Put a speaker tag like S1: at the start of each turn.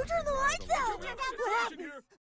S1: Who turned the lights out? What happened?